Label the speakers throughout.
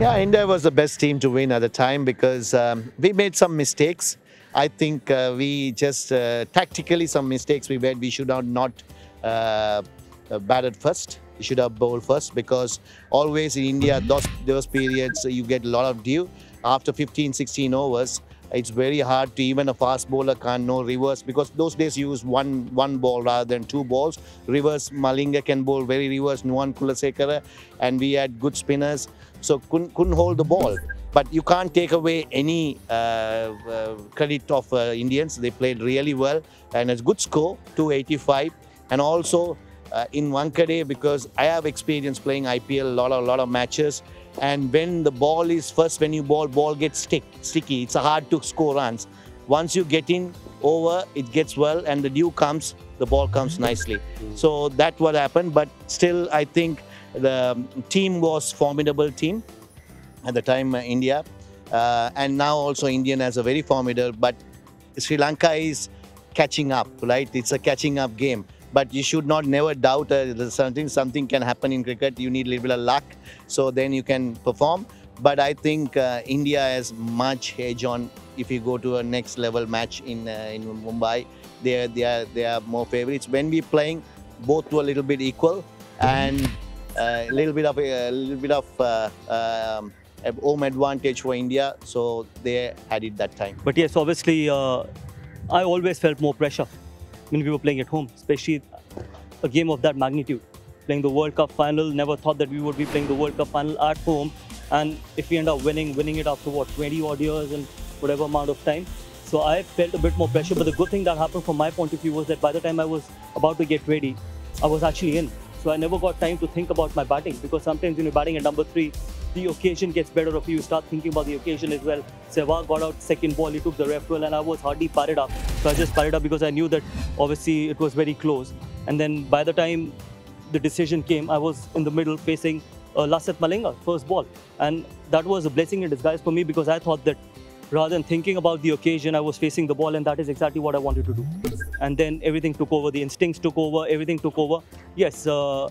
Speaker 1: Yeah, India was the best team to win at the time because um, we made some mistakes. I think uh, we just uh, tactically some mistakes we made. We should have not uh, uh, batted first. We should have bowled first because always in India those those periods you get a lot of dew after 15, 16 overs. It's very hard to even a fast bowler can't know reverse because those days you use one one ball rather than two balls. Reverse Malinga can bowl very reverse Nuwan Kulasekara and we had good spinners so couldn't, couldn't hold the ball. But you can't take away any uh, uh, credit of uh, Indians. They played really well and it's good score 285 and also uh, in Wankhede because I have experience playing IPL a lot of lot of matches and when the ball is first when you ball ball gets stick sticky. It's hard to score runs. Once you get in over it gets well and the dew comes the ball comes nicely. So that what happened but still I think the team was formidable team at the time uh, India. Uh, and now also Indian has a very formidable but Sri Lanka is catching up right? It's a catching up game but you should not never doubt uh, something something can happen in cricket. You need a little bit of luck so then you can perform. But i think uh, india has much edge on if you go to a next level match in uh, in mumbai they are, they are they are more favorites. When we playing both were a little bit equal and uh, a little bit of a, little bit of uh, um, home advantage for india. So they had it that time.
Speaker 2: But yes, obviously, uh, I always felt more pressure when we were playing at home, especially a game of that magnitude. Playing the World Cup final, never thought that we would be playing the World Cup final at home. And if we end up winning, winning it after what, 20 odd years and whatever amount of time. So I felt a bit more pressure. But the good thing that happened from my point of view was that by the time I was about to get ready, I was actually in. So I never got time to think about my batting because sometimes when you're batting at number three, the occasion gets better of you. Start thinking about the occasion as well. Sehwag got out second ball, he took the referral, and I was hardly padded up. So I just padded up because I knew that obviously it was very close. And then by the time the decision came, I was in the middle facing uh, Lasith Malinga, first ball. And that was a blessing in disguise for me because I thought that rather than thinking about the occasion, I was facing the ball, and that is exactly what I wanted to do. And then everything took over, the instincts took over, everything took over. Yes, uh,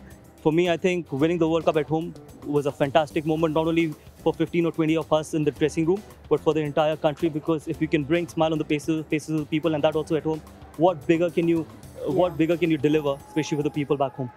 Speaker 2: for me, I think winning the World Cup at home was a fantastic moment, not only for 15 or 20 of us in the dressing room, but for the entire country. Because if you can bring smile on the faces, faces of people, and that also at home, what bigger can you, what bigger can you deliver, especially for the people back home?